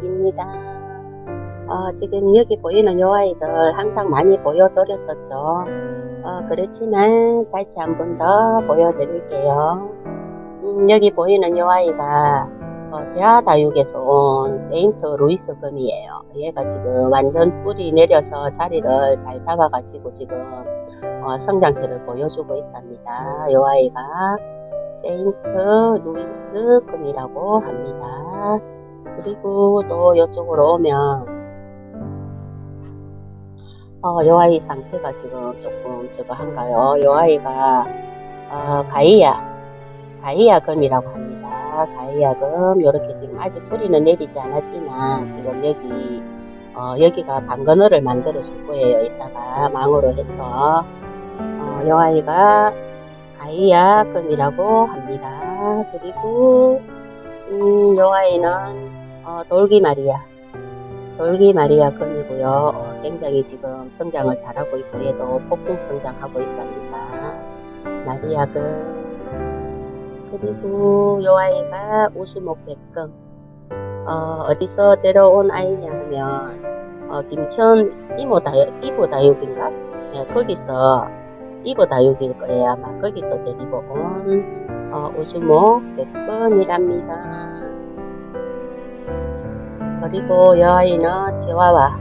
김입니다. 어, 지금 여기 보이는 요 아이들 항상 많이 보여드렸었죠. 어, 그렇지만 다시 한 번 더 보여드릴게요. 음, 여기 보이는 요 아이가 어, 제아다육에서 온 세인트 루이스 금이에요. 얘가 지금 완전 뿌리 내려서 자리를 잘 잡아가지고 지금 어, 성장세를 보여주고 있답니다. 요 아이가 세인트 루이스 금이라고 합니다. 그리고 또 이쪽으로 오면 어, 요 아이 상태가 지금 조금 저거 한가요. 요 아이가 어, 가이아 가이아 금이라고 합니다. 가이아 금 이렇게 지금 아직 뿌리는 내리지 않았지만 지금 여기 어, 여기가 방건어를 만들어 줄 거예요. 이따가 망으로 해서 어, 요 아이가 가이아 금이라고 합니다. 그리고 음, 요 아이는 어, 돌기 마리아 돌기 마리아 금이고요. 어, 굉장히 지금 성장을 잘하고 있고 얘도 폭풍 성장하고 있답니다. 마리아 금 그리고 요 아이가 우수목 백금 어, 어디서 데려온 아이냐 하면 어, 김천 이모 다육, 이보 다육인가? 네, 거기서 이보 다육일 거예요. 아마 거기서 데리고 온 어, 우수목 백금이랍니다. 그리고 요 아이는 치와와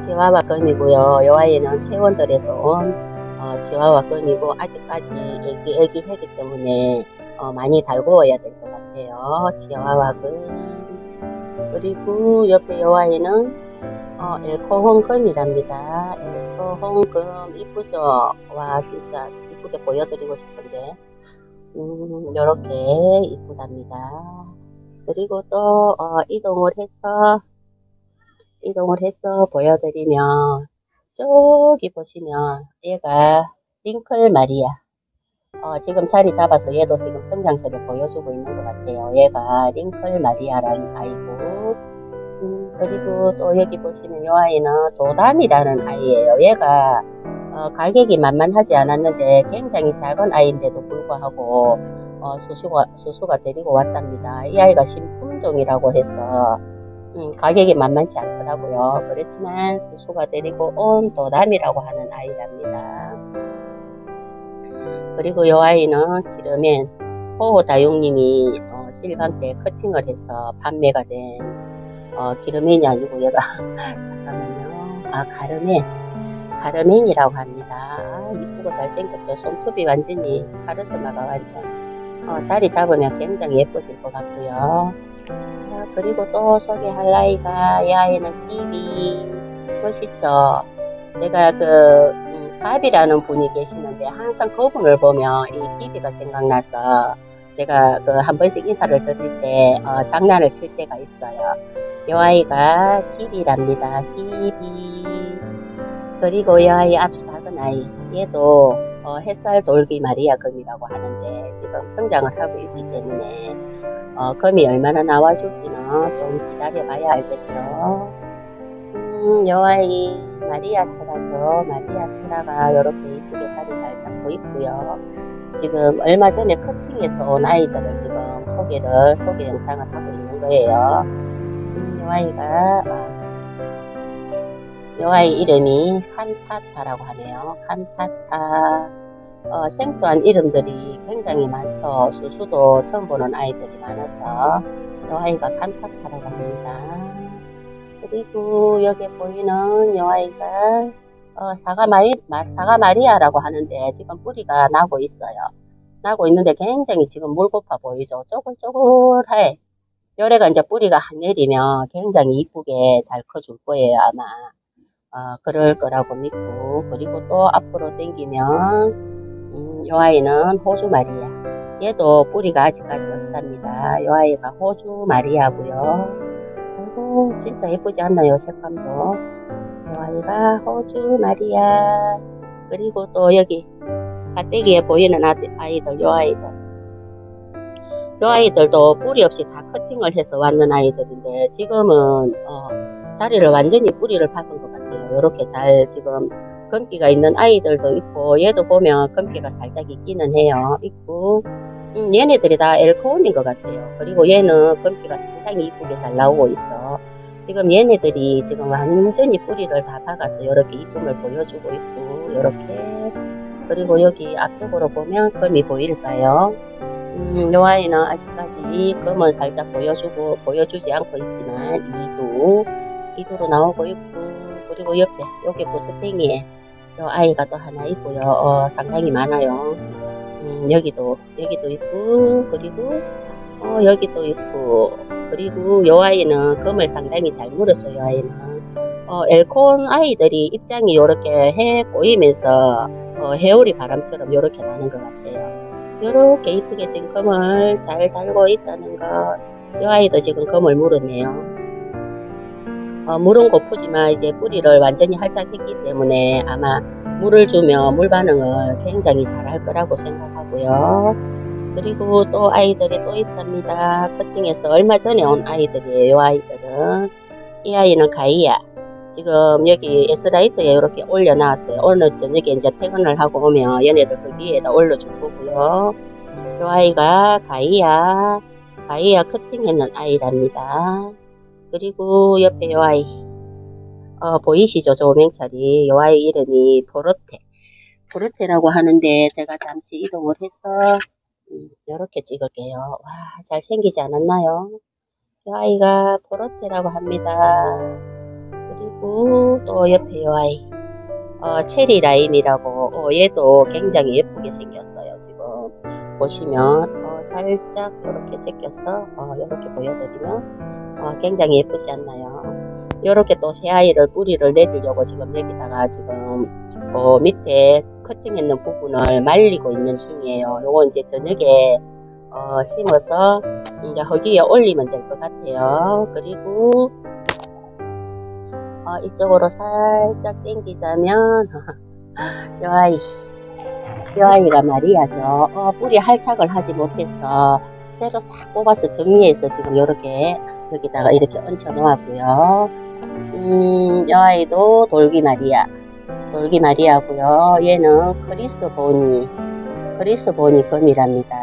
치와와 금이고요. 요 아이는 체원들에서 온 어, 치와와 금이고 아직까지 애기 애기 하기 때문에 어, 많이 달궈야 될 것 같아요. 치와와 금 그리고 옆에 요 아이는 어, 엘코홍금이랍니다. 엘코홍금 이쁘죠? 와 진짜 이쁘게 보여드리고 싶은데 음, 요렇게 이쁘답니다. 그리고 또 어, 이동을 해서 이동을 해서 보여드리면 저기 보시면 얘가 링클 마리아 어, 지금 자리 잡아서 얘도 지금 성장세를 보여주고 있는 것 같아요. 얘가 링클 마리아라는 아이고 음, 그리고 또 여기 보시면 이 아이는 도담이라는 아이예요. 얘가 어, 가격이 만만하지 않았는데 굉장히 작은 아이인데도 불구하고 어, 수수가, 수수가 데리고 왔답니다. 이 아이가 신품종이라고 해서 음, 가격이 만만치 않더라고요. 그렇지만 수수가 데리고 온 도담이라고 하는 아이랍니다. 그리고 이 아이는 기르면 호호다용님이 어, 실방 때 커팅을 해서 판매가 된 어, 기르맨이 아니고 얘가 잠깐만요. 아 가르맨 가르맨이라고 합니다. 아, 이쁘고 잘생겼죠. 손톱이 완전히 카르스마가 완전 어, 자리 잡으면 굉장히 예뻐질 것 같고요. 아, 그리고 또 소개할 아이가 이 아이는 키위 멋있죠. 제가 그 음, 갑이라는 분이 계시는데 항상 그분을 보면 이 키위가 생각나서 제가 그 한 번씩 인사를 드릴 때 어, 장난을 칠 때가 있어요. 이 아이가 키위랍니다. 키위 그리고 이 아이 아주 작은 아이 얘도 어, 햇살 돌기 마리아 금이라고 하는데 지금 성장을 하고 있기 때문에 어, 금이 얼마나 나와줄지는 좀 기다려 봐야 알겠죠. 음, 요 아이 마리아 철화죠. 마리아 철화가 이렇게 이쁘게 자리 잘 잡고 있고요. 지금 얼마 전에 커팅해서 온 아이들을 지금 소개를 소개 영상을 하고 있는 거예요. 음, 요 아이가 요 아이 이름이 칸타타라고 하네요. 칸타타. 어, 생소한 이름들이 굉장히 많죠. 수수도 처음 보는 아이들이 많아서 요 아이가 칸타타라고 합니다. 그리고 여기 보이는 요 아이가 어, 사과 마리, 사과 마리아라고 하는데 지금 뿌리가 나고 있어요. 나고 있는데 굉장히 지금 물고파 보이죠. 쪼글쪼글해. 요래가 이제 뿌리가 내리면 굉장히 이쁘게 잘 커줄 거예요, 아마. 어, 그럴 거라고 믿고 그리고 또 앞으로 당기면 음, 요 아이는 호주 마리아. 얘도 뿌리가 아직까지 없답니다. 요 아이가 호주 마리아고요. 아이고 진짜 예쁘지 않나요 색감도. 요 아이가 호주 마리아. 그리고 또 여기 밭대기에 보이는 아이들 요 아이들. 요 아이들도 뿌리 없이 다 커팅을 해서 왔는 아이들인데 지금은 어, 자리를 완전히 뿌리를 박은 것 같아요. 이렇게 잘 지금 금기가 있는 아이들도 있고 얘도 보면 금기가 살짝 있기는 해요. 있고 음, 얘네들이 다 엘코온인 것 같아요. 그리고 얘는 금기가 상당히 이쁘게 잘 나오고 있죠. 지금 얘네들이 지금 완전히 뿌리를 다 박아서 이렇게 이쁨을 보여주고 있고 이렇게 그리고 여기 앞쪽으로 보면 금이 보일까요? 음, 요 아이는 아직까지 금은 살짝 보여주고 보여주지 않고 있지만 2도 2도로 나오고 있고 그리고 옆에 여기 보스팽이에 요 아이가 또 하나 있고요. 어, 상당히 많아요. 음, 여기도 여기도 있고 그리고 어, 여기도 있고 그리고 요 아이는 금을 상당히 잘 물었어요. 요 아이는 어, 엘콘 아이들이 입장이 이렇게 해 꼬이면서 어, 해오리 바람처럼 이렇게 나는 것 같아요. 이렇게 이쁘게 지금 금을 잘 달고 있다는 것. 이 아이도 지금 금을 물었네요. 어, 물은 고프지만 이제 뿌리를 완전히 활짝했기 때문에 아마 물을 주면 물 반응을 굉장히 잘할 거라고 생각하고요. 그리고 또 아이들이 또 있답니다. 커팅해서 얼마 전에 온 아이들이에요. 이 아이들은. 이 아이는 가이야. 지금 여기 에스라이트에 이렇게 올려놨어요. 오늘 저녁에 이제 퇴근을 하고 오면 얘네들 그 위에다 올려줄 거고요. 이 아이가 가이야. 가이야 커팅했는 아이랍니다. 그리고 옆에 이 아이. 어, 보이시죠? 조명찰이. 이 아이 이름이 보르테. 보르테라고 하는데 제가 잠시 이동을 해서 음, 이렇게 찍을게요. 와, 잘생기지 않았나요? 이 아이가 보르테라고 합니다. 그리고 또 옆에 이 아이. 어, 체리 라임이라고 어, 얘도 굉장히 예쁘게 생겼어요. 지금 보시면 어, 살짝 이렇게 제껴서 어, 이렇게 보여드리면 어, 굉장히 예쁘지 않나요? 이렇게 또 새 아이를 뿌리를 내주려고 지금 여기다가 지금 그 밑에 커팅했는 부분을 말리고 있는 중이에요. 요거 이제 저녁에 어, 심어서 이제 허기에 올리면 될 것 같아요. 그리고 어, 이쪽으로 살짝 당기자면 이 아이 이 아이가 마리아죠. 어, 뿌리 할착을 하지 못해서 새로 싹 뽑아서 정리해서 지금 이렇게 여기다가 이렇게 얹혀 놓았고요. 음, 이 아이도 돌기 마리아 돌기 마리아고요. 얘는 크리스 보니 크리스 보니 금이랍니다.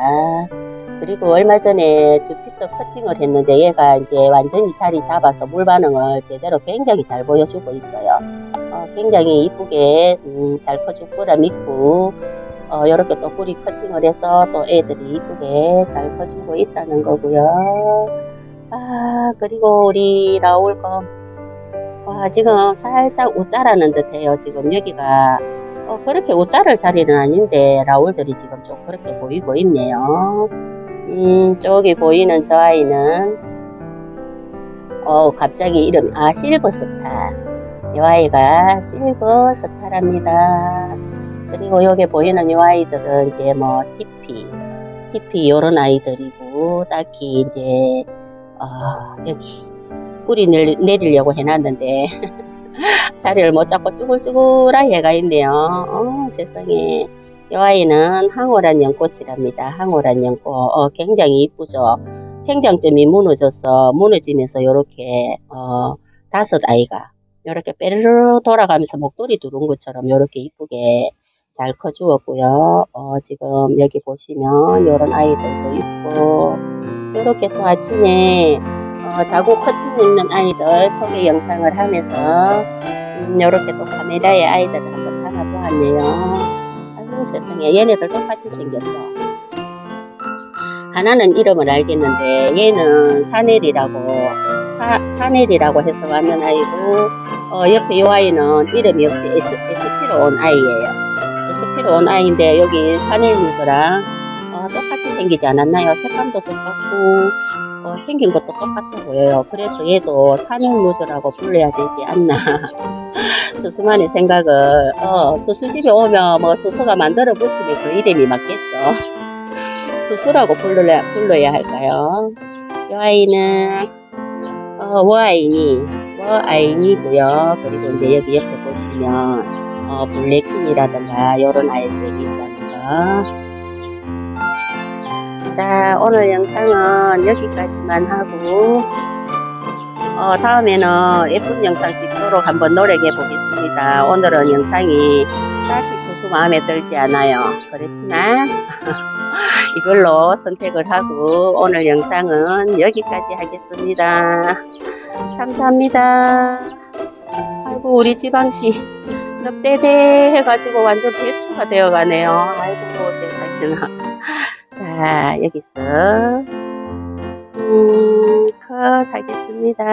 그리고 얼마 전에 주피터 커팅을 했는데 얘가 이제 완전히 자리 잡아서 물 반응을 제대로 굉장히 잘 보여주고 있어요. 어, 굉장히 이쁘게 음, 잘 커줄 거라 믿고 어, 이렇게 또 뿌리 커팅을 해서 또 애들이 이쁘게 잘 커주고 있다는 거고요. 아 그리고 우리 라울검 와 지금 살짝 웃자라는 듯해요. 지금 여기가 어, 그렇게 웃자를 자리는 아닌데 라울들이 지금 좀 그렇게 보이고 있네요. 음, 저기 보이는 저 아이는 어 갑자기 이름 아 실버스타 이 아이가 실버스타랍니다 그리고 여기 보이는 이 아이들은 이제 뭐 티피 티피 요런 아이들이고 딱히 이제 어 여기 뿌리 내리려고 해놨는데 자리를 못 잡고 쭈글쭈글하게 가 있네요 어 세상에 이 아이는 항오란 연꽃이랍니다. 항오란 연꽃. 어, 굉장히 이쁘죠. 생장점이 무너져서 무너지면서 이렇게 어, 다섯 아이가 이렇게 빼르르 돌아가면서 목도리 두른 것처럼 이렇게 이쁘게 잘 커주었고요. 어, 지금 여기 보시면 이런 아이들도 있고 이렇게 또 아침에 어, 자고 커튼 있는 아이들 소개 영상을 하면서 음, 이렇게 또 카메라에 아이들을 한번 담아보았네요. 세상에 얘네들 똑같이 생겼죠. 하나는 이름을 알겠는데 얘는 사넬이라고 사, 사넬이라고 해서 왔는 아이고 어, 옆에 이 아이는 이름이 없이 S, SP로 온 아이예요. SP로 온 아이인데 여기 무즈랑 어, 똑같이 생기지 않았나요? 색감도 똑같고 어, 생긴 것도 똑같아 보여요. 그래서 얘도 사넬 무즈라고 불러야 되지 않나 수수만의 생각을 어, 수수집에 오면 뭐 수수가 만들어 붙이면 그 이름이 맞겠죠. 수수라고 불러야, 불러야 할까요? 이 아이는 어, 워아이니 워아이니고요. 그리고 이제 여기 옆에 보시면 어, 블랙킹이라든가 이런 아이들이 있다는 거. 자 오늘 영상은 여기까지만 하고 어, 다음에는 예쁜 영상 찍도록 한번 노력해 보겠습니다. 오늘은 영상이 딱히 소수 마음에 들지 않아요. 그렇지만 이걸로 선택을 하고 오늘 영상은 여기까지 하겠습니다. 감사합니다. 아이고 우리 지방씨 넙대대 해가지고 완전 배추가 되어가네요. 아이고 세상에나. 자 여기서 음, 컷 하겠습니다.